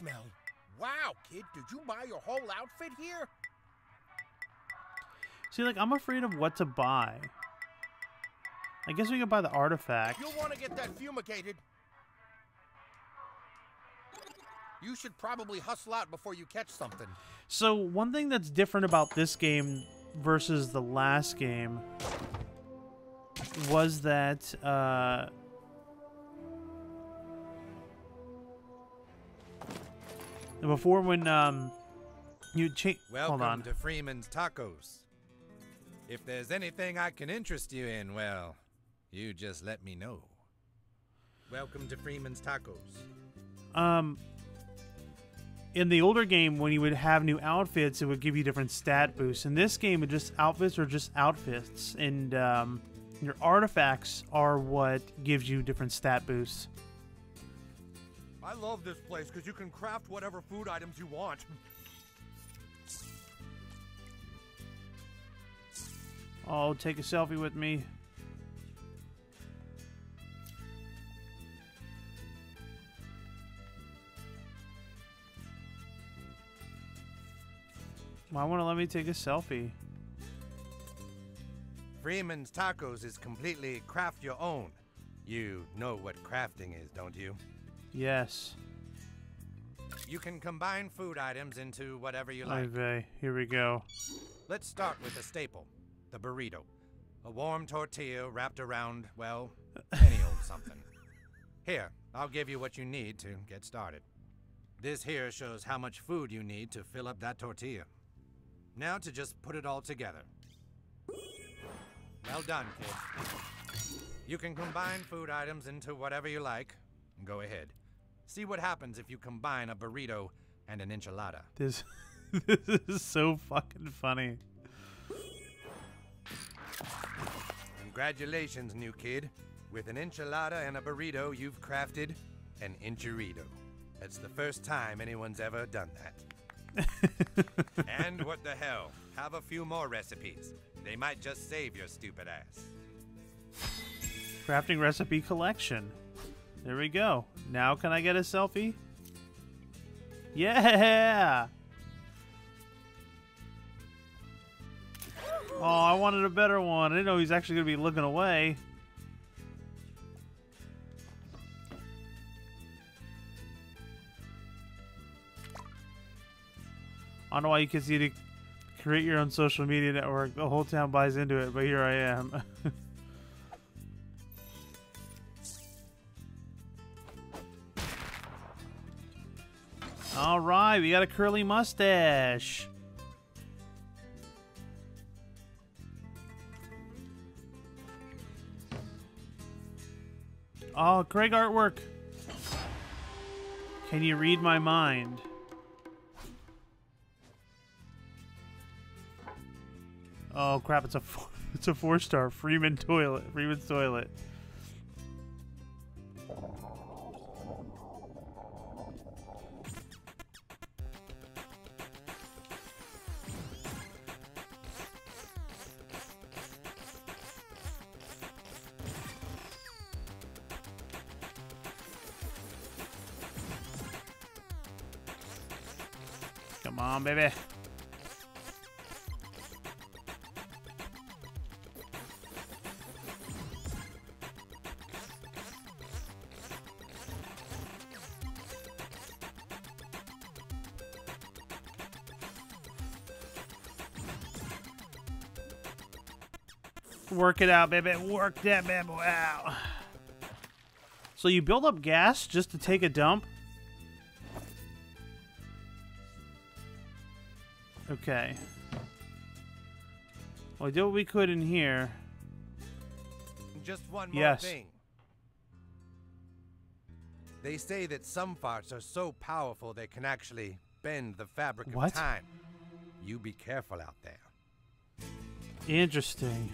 smell. Wow, kid, did you buy your whole outfit here? See, like, I'm afraid of what to buy. I guess we could buy the artifact. You'll want to get that fumigated. You should probably hustle out before you catch something. So, one thing that's different about this game versus the last game was that, uh... Before when, um... You change... Hold on. Welcome to Freeman's Tacos. If there's anything I can interest you in, well, you just let me know. Welcome to Freeman's Tacos. Um, in the older game, when you would have new outfits, it would give you different stat boosts. In this game, it just outfits are just outfits, and um, your artifacts are what gives you different stat boosts. I love this place because you can craft whatever food items you want. Oh, take a selfie with me. Why won't let me take a selfie? Freeman's Tacos is completely craft your own. You know what crafting is, don't you? Yes. You can combine food items into whatever you like. Okay, here we go. Let's start with a staple the burrito. A warm tortilla wrapped around, well, any old something. Here, I'll give you what you need to get started. This here shows how much food you need to fill up that tortilla. Now to just put it all together. Well done, kid. You can combine food items into whatever you like. Go ahead. See what happens if you combine a burrito and an enchilada. This, this is so fucking funny. Congratulations, new kid. With an enchilada and a burrito, you've crafted an enchirito. That's the first time anyone's ever done that. and what the hell? Have a few more recipes. They might just save your stupid ass. Crafting recipe collection. There we go. Now can I get a selfie? Yeah! Oh, I wanted a better one. I didn't know he's actually going to be looking away. I don't know why you can see to create your own social media network. The whole town buys into it, but here I am. We got a curly mustache. Oh, great artwork. Can you read my mind? Oh crap! It's a four, it's a four star Freeman toilet. Freeman's toilet. Come on, baby. Work it out, baby. Work that bad boy out. So you build up gas just to take a dump? Okay. Well, we did what we could in here. Just one more Yes. thing. They say that some farts are so powerful they can actually bend the fabric What? of time. You be careful out there. Interesting.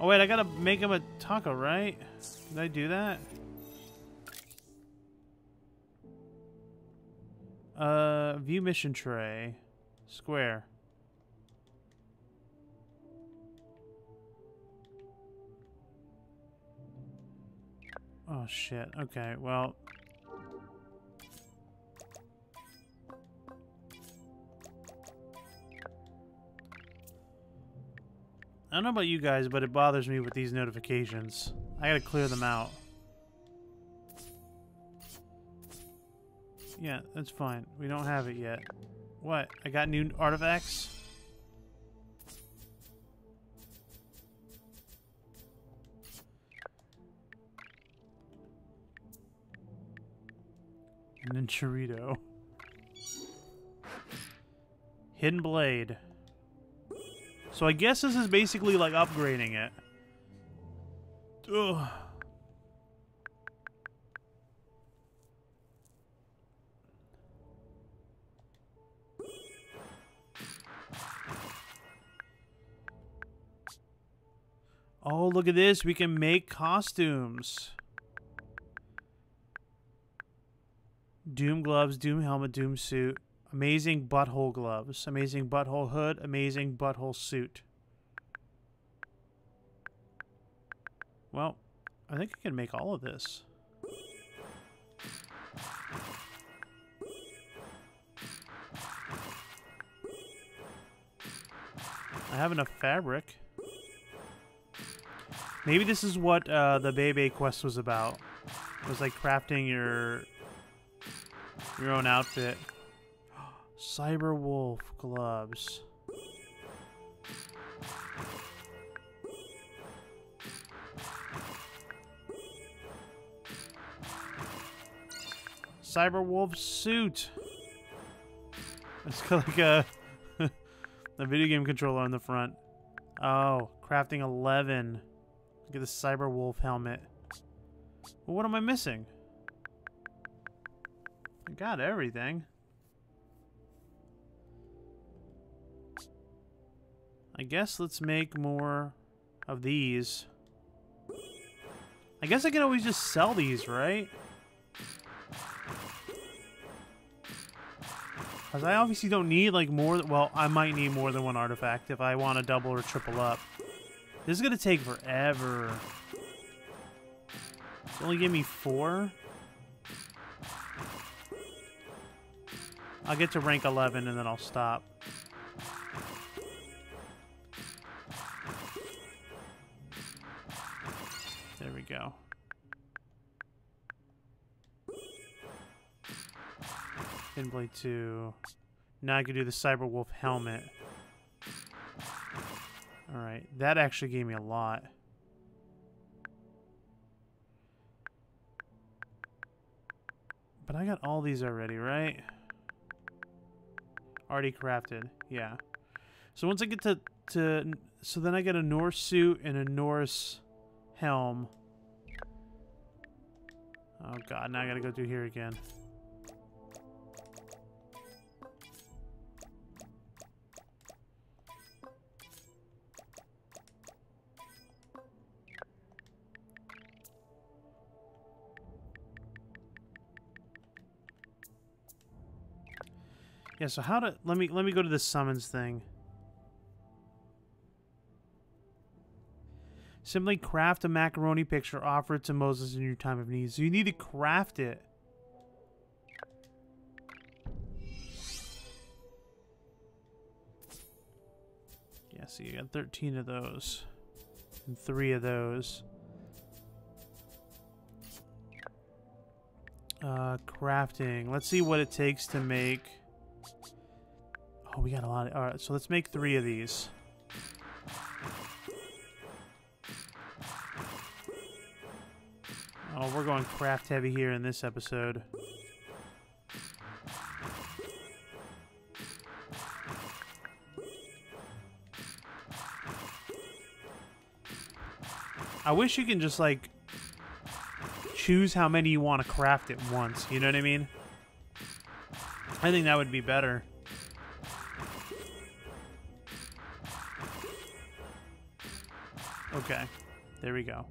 Oh wait, I gotta make him a taco, right? Did I do that? Uh, view mission tray. Square. Oh shit. Okay, well. I don't know about you guys, but it bothers me with these notifications. I gotta clear them out. Yeah, that's fine. We don't have it yet. What? I got new artifacts? And then. Hidden Blade. So I guess this is basically like upgrading it. Ugh. Oh, look at this. We can make costumes. Doom gloves, Doom helmet, Doom suit. Amazing butthole gloves. Amazing butthole hood. Amazing butthole suit. Well, I think I can make all of this. I have enough fabric. Maybe this is what uh, the Bebe quest was about. It was like crafting your your own outfit. Cyber Wolf gloves. Cyber Wolf suit. It's got like a a video game controller on the front. Oh, crafting 11. At the Cyber Wolf helmet. Well, what am I missing? I got everything. I guess let's make more of these. I guess I can always just sell these, right? Because I obviously don't need, like, more... Well, I might need more than one artifact if I want to double or triple up. This is going to take forever. It's only give me four? I'll get to rank 11 and then I'll stop. There we go. Hidden Blade 2. Now I can do the Cyberwolf helmet. Alright, that actually gave me a lot. But I got all these already, right? Already crafted, yeah. So once I get to, to... So then I get a Norse suit and a Norse helm. Oh god, now I gotta go through here again. Yeah, so how to let me let me go to the summons thing. Simply craft a macaroni picture, offer it to Moses in your time of need. So you need to craft it. Yeah, so you got 13 of those. And three of those. Uh, crafting. Let's see what it takes to make... Oh, we got a lot. Of, all right, so let's make three of these. Oh, we're going craft heavy here in this episode. I wish you can just like choose how many you want to craft at once. You know what I mean? I think that would be better. There we go.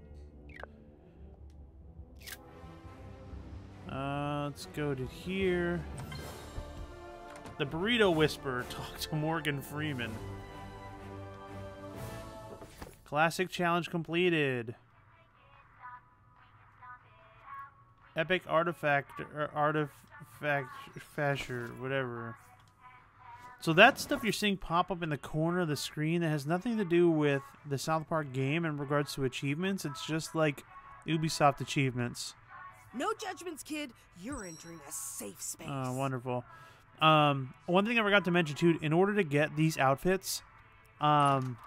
Uh, let's go to here. The Burrito Whisperer. Talk to Morgan Freeman. Classic challenge completed. Epic artifact or artifact fasher, whatever. So that stuff you're seeing pop up in the corner of the screen that has nothing to do with the South Park game in regards to achievements. It's just like Ubisoft achievements. No judgments, kid. You're entering a safe space. Oh, wonderful. Um, one thing I forgot to mention too, in order to get these outfits, um,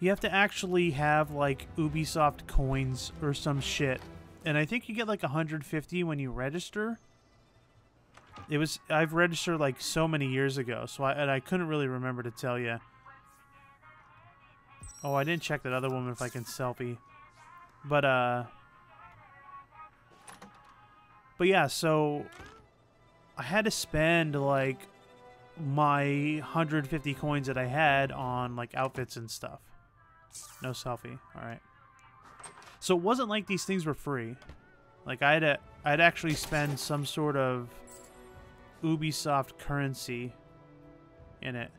you have to actually have like Ubisoft coins or some shit, and I think you get like 150 when you register. It was I've registered like so many years ago, so I and I couldn't really remember to tell you. Oh, I didn't check that other woman if I can selfie, but uh. But yeah, so I had to spend like my 150 coins that I had on like outfits and stuff. No selfie. All right. So it wasn't like these things were free. Like I had to, I'd actually spend some sort of Ubisoft currency in it.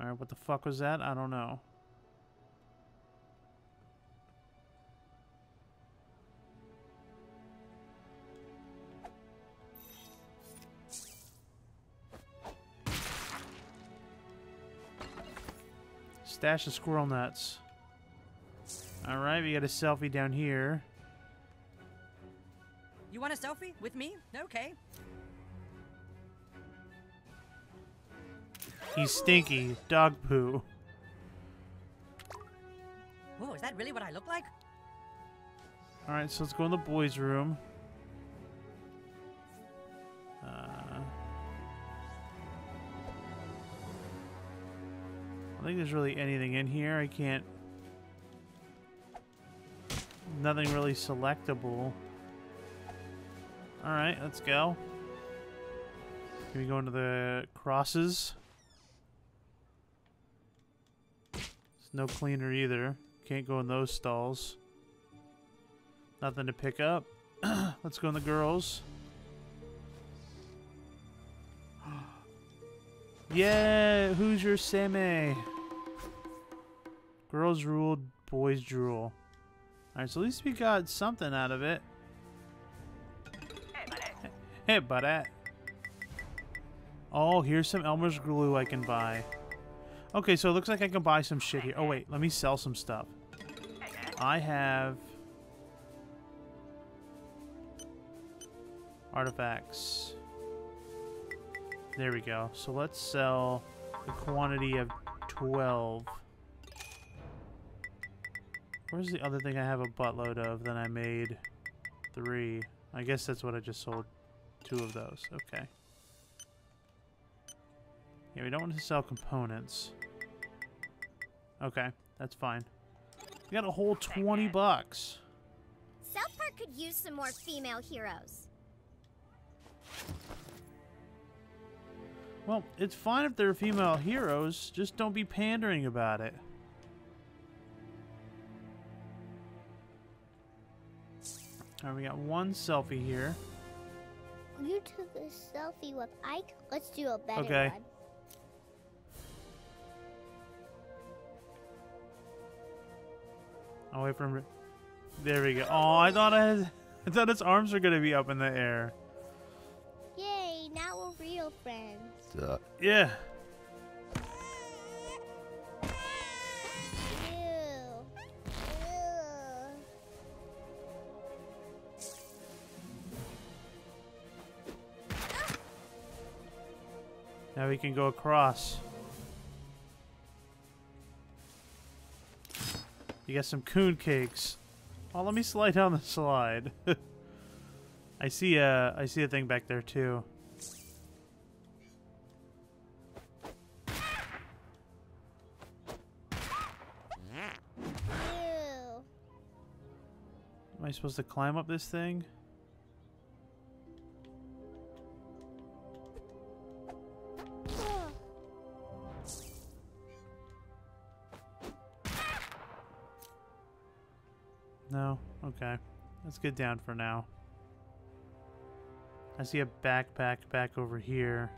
All right, what the fuck was that? I don't know. Stash of squirrel nuts. Alright, we got a selfie down here. Want a selfie with me? Okay. He's stinky. Dog poo. Oh, is that really what I look like? Alright, so let's go in the boys' room. Uh, I think there's really anything in here. I can't... Nothing really selectable. Alright, let's go. Can we go into the crosses? It's no cleaner either. Can't go in those stalls. Nothing to pick up. Let's go in the girls. yeah, who's your seme? Girls ruled, boys drool. Alright, so at least we got something out of it. Hey. Oh, here's some Elmer's glue I can buy. Okay, so it looks like I can buy some shit here. Oh, wait, let me sell some stuff. I have... Artifacts. There we go. So let's sell the quantity of 12. Where's the other thing I have a buttload of that I made? Three. I guess that's what I just sold. Two of those. Okay. Yeah, we don't want to sell components. Okay, that's fine. We got a whole 20 bucks. South Park could use some more female heroes. Well, it's fine if they're female heroes, just don't be pandering about it. Alright, we got one selfie here. You took a selfie with Ike. Let's do a better Okay. one. I'll wait for him. There we go. Oh, I thought I, had, I thought his arms were gonna be up in the air. Yay! Now we're real friends. Yeah. Now we can go across. You got some coon cakes. Oh, let me slide down the slide. I see a I see a thing back there too. Am I supposed to climb up this thing? Okay. Let's get down for now. I see a backpack back over here.